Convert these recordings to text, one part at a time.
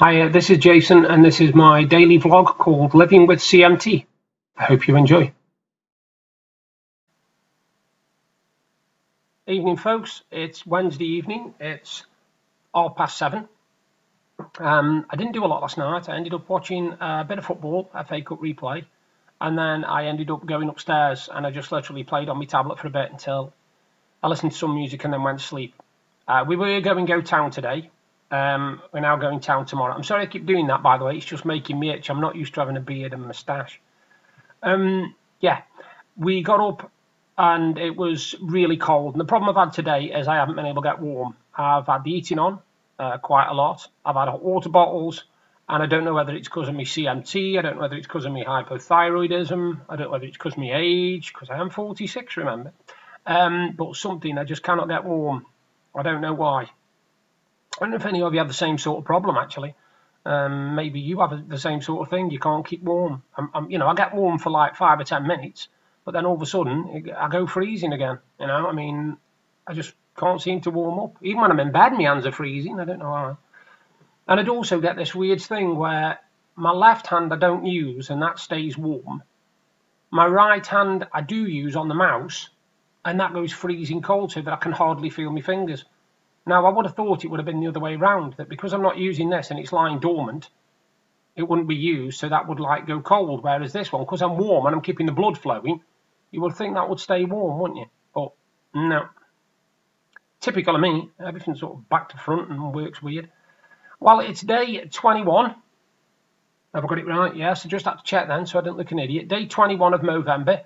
Hi, uh, this is Jason, and this is my daily vlog called Living with CMT. I hope you enjoy. Evening, folks. It's Wednesday evening. It's all past seven. Um, I didn't do a lot last night. I ended up watching a bit of football, FA Cup replay, and then I ended up going upstairs and I just literally played on my tablet for a bit until I listened to some music and then went to sleep. Uh, we were going go town today, um, we're now going town tomorrow. I'm sorry I keep doing that, by the way. It's just making me itch. I'm not used to having a beard and moustache. Um, yeah, we got up and it was really cold. And the problem I've had today is I haven't been able to get warm. I've had the heating on uh, quite a lot. I've had hot water bottles, and I don't know whether it's because of my CMT. I don't know whether it's because of my hypothyroidism. I don't know whether it's because of my age, because I am 46, remember. Um, but something, I just cannot get warm. I don't know why. I don't know if any of you have the same sort of problem actually. Um, maybe you have the same sort of thing. You can't keep warm. I'm, I'm, you know, I get warm for like five or ten minutes, but then all of a sudden I go freezing again. You know, I mean, I just can't seem to warm up. Even when I'm in bed, my hands are freezing. I don't know why. And I'd also get this weird thing where my left hand I don't use, and that stays warm. My right hand I do use on the mouse, and that goes freezing cold so that I can hardly feel my fingers. Now, I would have thought it would have been the other way around, that because I'm not using this and it's lying dormant, it wouldn't be used, so that would like go cold, whereas this one, because I'm warm and I'm keeping the blood flowing, you would think that would stay warm, wouldn't you? But no. Typical of me, everything's sort of back to front and works weird. Well, it's day 21. Have I got it right? Yes, I just had to check then so I didn't look an idiot. Day 21 of November.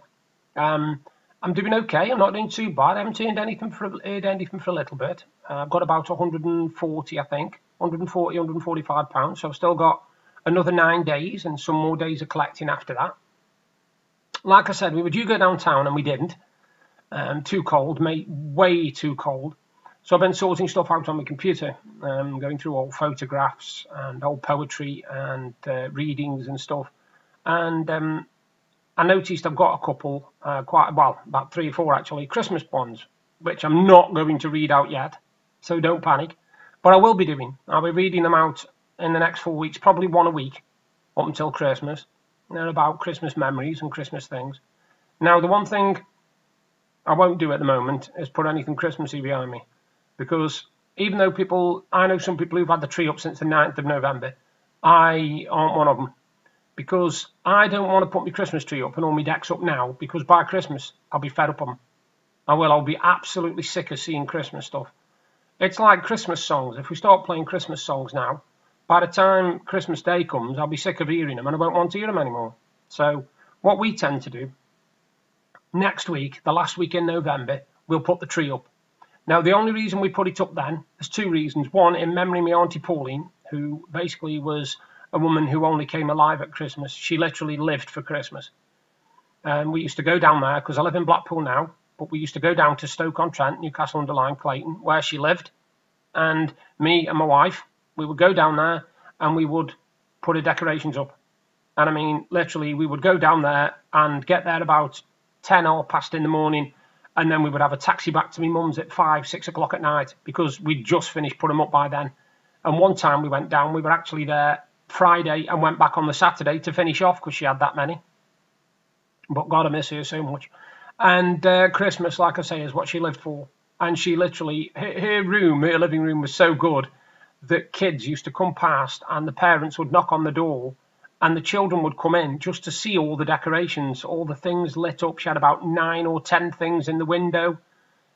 Um, I'm doing okay. I'm not doing too bad. I haven't earned anything for earned anything for a little bit. Uh, I've got about 140, I think, 140, 145 pounds. So I've still got another nine days and some more days of collecting after that. Like I said, we were due go downtown and we didn't. Um, too cold, mate, way too cold. So I've been sorting stuff out on my computer, um, going through old photographs and old poetry and uh, readings and stuff. And um, I noticed I've got a couple, uh, quite well, about three or four actually, Christmas bonds, which I'm not going to read out yet, so don't panic. But I will be doing. I'll be reading them out in the next four weeks, probably one a week, up until Christmas. They're about Christmas memories and Christmas things. Now, the one thing I won't do at the moment is put anything Christmassy behind me, because even though people, I know some people who've had the tree up since the 9th of November, I aren't one of them because I don't want to put my Christmas tree up and all my decks up now because by Christmas I'll be fed up of them. I will. I'll be absolutely sick of seeing Christmas stuff. It's like Christmas songs. If we start playing Christmas songs now, by the time Christmas Day comes, I'll be sick of hearing them and I won't want to hear them anymore. So what we tend to do next week, the last week in November, we'll put the tree up. Now, the only reason we put it up then, there's two reasons. One, in memory of my Auntie Pauline, who basically was a woman who only came alive at Christmas. She literally lived for Christmas. And um, we used to go down there because I live in Blackpool now, but we used to go down to Stoke-on-Trent, Newcastle under Lyme, Clayton, where she lived. And me and my wife, we would go down there and we would put her decorations up. And I mean, literally, we would go down there and get there about 10 or past in the morning. And then we would have a taxi back to my mum's at 5, 6 o'clock at night because we'd just finished putting them up by then. And one time we went down, we were actually there Friday and went back on the Saturday to finish off because she had that many. But God, I miss her so much. And uh, Christmas, like I say, is what she lived for. And she literally, her, her room, her living room was so good that kids used to come past and the parents would knock on the door and the children would come in just to see all the decorations, all the things lit up. She had about nine or ten things in the window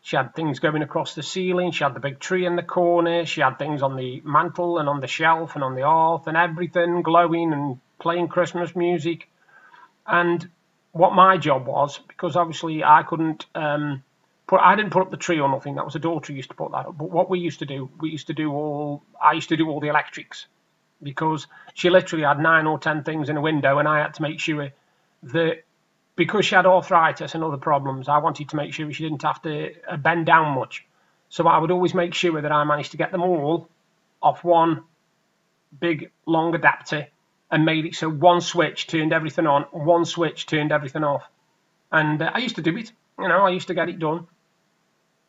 she had things going across the ceiling. She had the big tree in the corner. She had things on the mantle and on the shelf and on the hearth and everything glowing and playing Christmas music. And what my job was, because obviously I couldn't um, put, I didn't put up the tree or nothing. That was a daughter who used to put that up. But what we used to do, we used to do all, I used to do all the electrics because she literally had nine or ten things in a window and I had to make sure that because she had arthritis and other problems, I wanted to make sure she didn't have to uh, bend down much. So I would always make sure that I managed to get them all off one big long adapter and made it so one switch turned everything on, one switch turned everything off. And uh, I used to do it, you know, I used to get it done.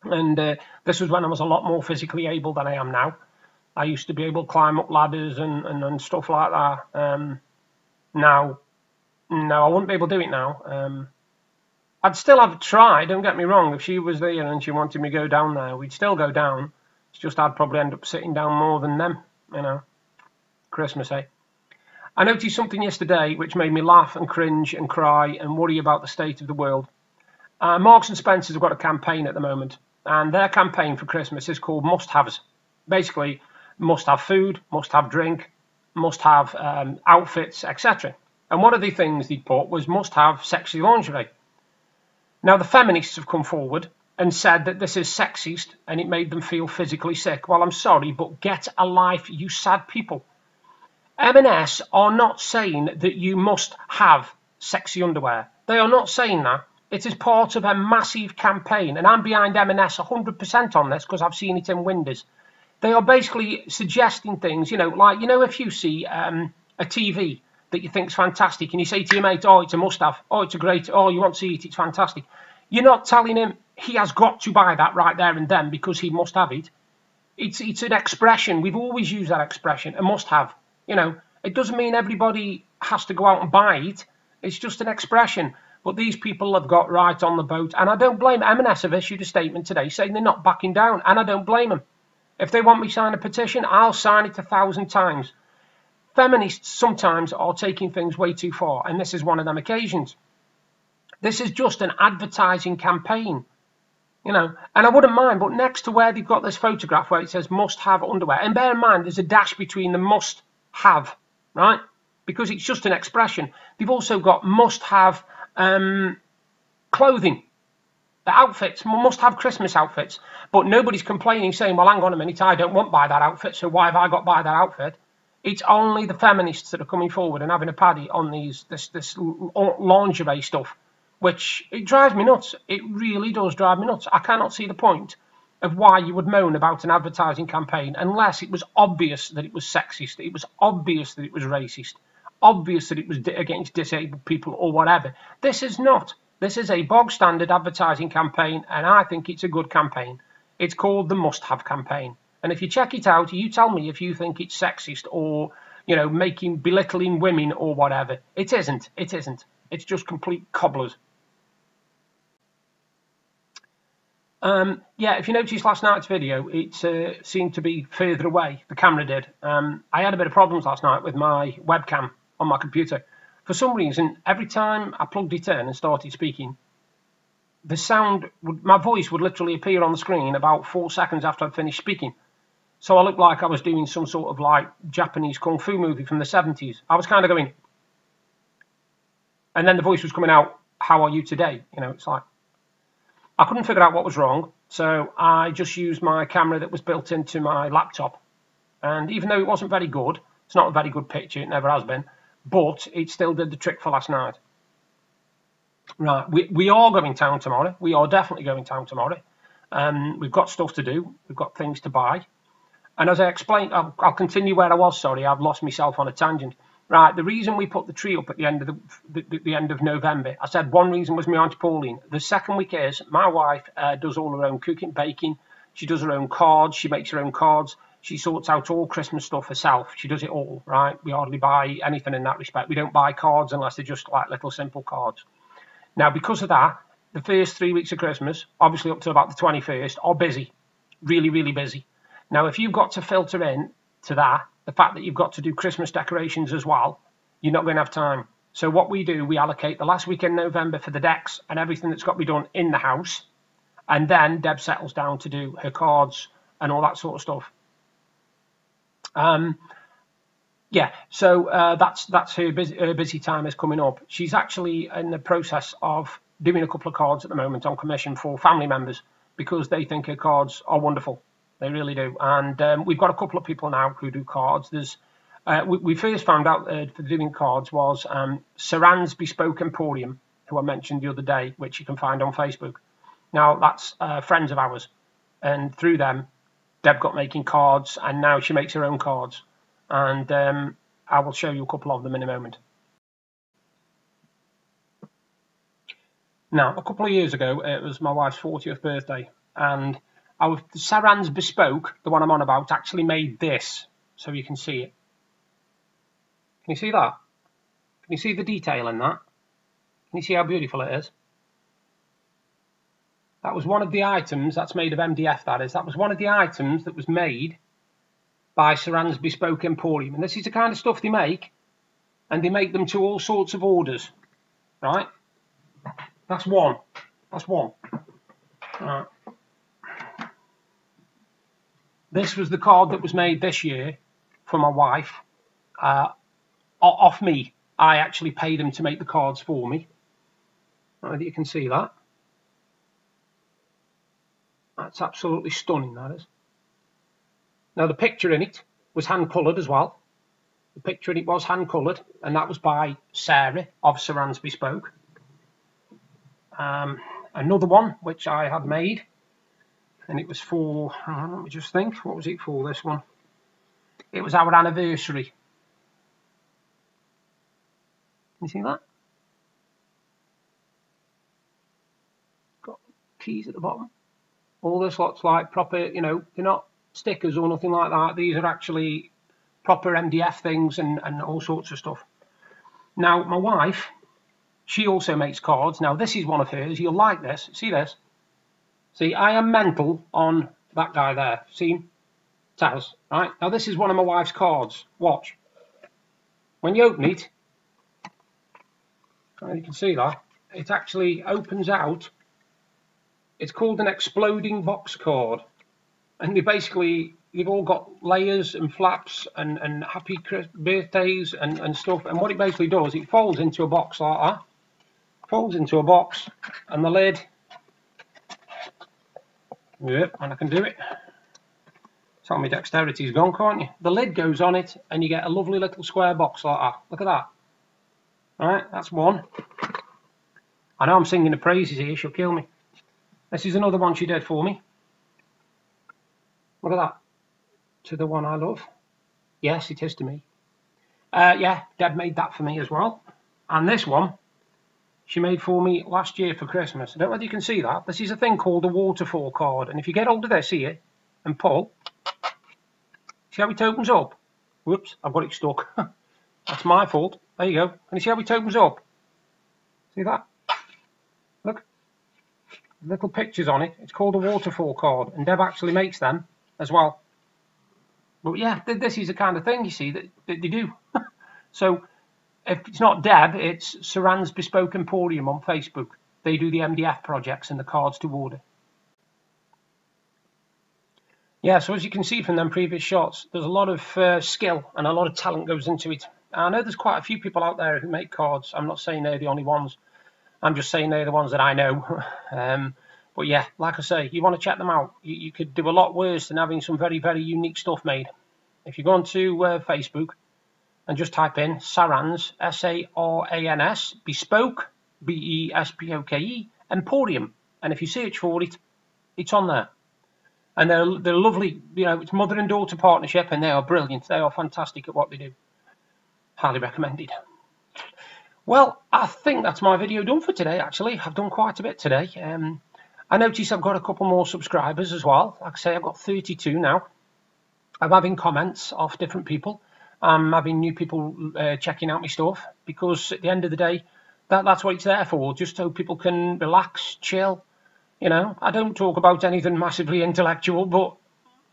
And uh, this was when I was a lot more physically able than I am now. I used to be able to climb up ladders and, and, and stuff like that. Um, now, no, I wouldn't be able to do it now. Um, I'd still have tried, don't get me wrong. If she was there and she wanted me to go down there, we'd still go down. It's just I'd probably end up sitting down more than them, you know. Christmas, eh? I noticed something yesterday which made me laugh and cringe and cry and worry about the state of the world. Uh, Marks and Spencers have got a campaign at the moment, and their campaign for Christmas is called Must Haves. Basically, must have food, must have drink, must have um, outfits, etc. And one of the things they put was must have sexy lingerie. Now, the feminists have come forward and said that this is sexist and it made them feel physically sick. Well, I'm sorry, but get a life, you sad people. M&S are not saying that you must have sexy underwear. They are not saying that. It is part of a massive campaign, and I'm behind M&S 100% on this because I've seen it in Windows. They are basically suggesting things, you know, like, you know, if you see um, a TV that you think is fantastic and you say to your mate, oh, it's a must-have, oh, it's a great, oh, you want to see it, it's fantastic. You're not telling him he has got to buy that right there and then because he must have it. It's, it's an expression. We've always used that expression, a must-have. You know, it doesn't mean everybody has to go out and buy it. It's just an expression. But these people have got right on the boat, and I don't blame M&S have issued a statement today saying they're not backing down, and I don't blame them. If they want me to sign a petition, I'll sign it a thousand times. Feminists sometimes are taking things way too far, and this is one of them occasions. This is just an advertising campaign, you know, and I wouldn't mind, but next to where they've got this photograph where it says must have underwear, and bear in mind there's a dash between the must have, right? Because it's just an expression. They've also got must have um, clothing. The outfits must have Christmas outfits, but nobody's complaining saying, well, hang on a minute, I don't want buy that outfit, so why have I got buy that outfit? It's only the feminists that are coming forward and having a paddy on these this this lingerie stuff, which it drives me nuts. It really does drive me nuts. I cannot see the point of why you would moan about an advertising campaign unless it was obvious that it was sexist, it was obvious that it was racist, obvious that it was against disabled people or whatever. This is not. This is a bog standard advertising campaign, and I think it's a good campaign. It's called the Must Have campaign. And if you check it out, you tell me if you think it's sexist or, you know, making belittling women or whatever. It isn't. It isn't. It's just complete cobblers. Um, yeah, if you noticed last night's video, it uh, seemed to be further away. The camera did. Um, I had a bit of problems last night with my webcam on my computer. For some reason, every time I plugged it in and started speaking, the sound, would, my voice would literally appear on the screen about four seconds after I'd finished speaking. So I looked like I was doing some sort of like Japanese kung fu movie from the 70s. I was kind of going, and then the voice was coming out, how are you today? You know, it's like, I couldn't figure out what was wrong, so I just used my camera that was built into my laptop. And even though it wasn't very good, it's not a very good picture, it never has been, but it still did the trick for last night. Right, we, we are going town tomorrow. We are definitely going town tomorrow. Um, we've got stuff to do. We've got things to buy. And as I explained, I'll, I'll continue where I was. Sorry, I've lost myself on a tangent. Right, the reason we put the tree up at the end of the, the, the end of November, I said one reason was my Aunt Pauline. The second week is my wife uh, does all her own cooking, baking. She does her own cards. She makes her own cards. She sorts out all Christmas stuff herself. She does it all, right? We hardly buy anything in that respect. We don't buy cards unless they're just like little simple cards. Now, because of that, the first three weeks of Christmas, obviously up to about the 21st, are busy, really, really busy. Now, if you've got to filter in to that, the fact that you've got to do Christmas decorations as well, you're not going to have time. So what we do, we allocate the last week in November for the decks and everything that's got to be done in the house. And then Deb settles down to do her cards and all that sort of stuff. Um, yeah, so uh, that's that's her busy, her busy time is coming up. She's actually in the process of doing a couple of cards at the moment on commission for family members because they think her cards are wonderful. They really do. And um, we've got a couple of people now who do cards. There's uh, we, we, first found out uh, for doing cards was um, Saran's Bespoke Emporium, who I mentioned the other day, which you can find on Facebook. Now that's uh, friends of ours, and through them, Deb got making cards, and now she makes her own cards. And um, I will show you a couple of them in a moment. Now, a couple of years ago, it was my wife's 40th birthday, and Our Saran's Bespoke, the one I'm on about, actually made this, so you can see it. Can you see that? Can you see the detail in that? Can you see how beautiful it is? That was one of the items that's made of MDF, that is. That was one of the items that was made by Saran's Bespoke Emporium. And this is the kind of stuff they make, and they make them to all sorts of orders, right? That's one. That's one. Right. This was the card that was made this year for my wife. Uh, off me. I actually paid them to make the cards for me. Right, you can see that. That's absolutely stunning, that is. Now, the picture in it was hand coloured as well. The picture in it was hand coloured, and that was by Sarah of Saran's Bespoke. Um, another one, which I had made, and it was for, on, let me just think, what was it for, this one? It was our anniversary. You see that? Got keys at the bottom. All this lot's like proper, you know, they're not stickers or nothing like that. These are actually proper MDF things and, and all sorts of stuff. Now, my wife, she also makes cards. Now, this is one of hers. You'll like this. See this? See, I am mental on that guy there. See? Taz, right? Now, this is one of my wife's cards. Watch. When you open it, you can see that, it actually opens out it's called an exploding box card. And they basically, they've all got layers and flaps and, and happy birthdays and, and stuff. And what it basically does, it folds into a box like that. Folds into a box and the lid, yep, and I can do it. Tell me dexterity's gone, can't you? The lid goes on it and you get a lovely little square box like that. Look at that. Alright, that's one. I know I'm singing the praises here, she'll kill me. This is another one she did for me. Look at that. To the one I love. Yes, it is to me. Uh, yeah, Deb made that for me as well. And this one, she made for me last year for Christmas. I don't know whether you can see that. This is a thing called a waterfall card. And if you get hold of this here and pull, see how it opens up? Whoops, I've got it stuck. That's my fault. There you go. Can you see how it opens up? See that? Look. Little pictures on it. It's called a waterfall card, and Deb actually makes them as well. But yeah, this is the kind of thing you see that, that they do. so if it's not Deb, it's Saran's Bespoke Emporium on Facebook. They do the MDF projects and the cards to order. Yeah, so as you can see from them previous shots, there's a lot of uh, skill and a lot of talent goes into it. I know there's quite a few people out there who make cards. I'm not saying they're the only ones. I'm just saying they're the ones that I know. um, but yeah, like I say, you want to check them out. You, you, could do a lot worse than having some very, very unique stuff made. If you go onto uh, Facebook and just type in Sarans, S-A-R-A-N-S, Bespoke, B-E-S-P-O-K-E, Emporium. And if you search for it, it's on there. And they're, they're lovely, you know, it's mother and daughter partnership and they are brilliant. They are fantastic at what they do. Highly recommended. Well, I think that's my video done for today, actually. I've done quite a bit today. Um, I notice I've got a couple more subscribers as well. Like I say, I've got 32 now. I'm having comments off different people. I'm having new people uh, checking out my stuff because at the end of the day, that, that's what it's there for, just so people can relax, chill. You know, I don't talk about anything massively intellectual, but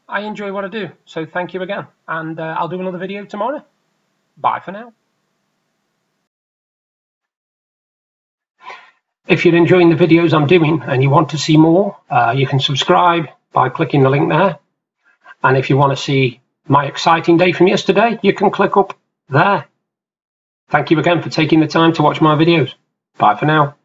I enjoy what I do. So thank you again. And uh, I'll do another video tomorrow. Bye for now. If you're enjoying the videos I'm doing and you want to see more, uh, you can subscribe by clicking the link there. And if you want to see my exciting day from yesterday, you can click up there. Thank you again for taking the time to watch my videos. Bye for now.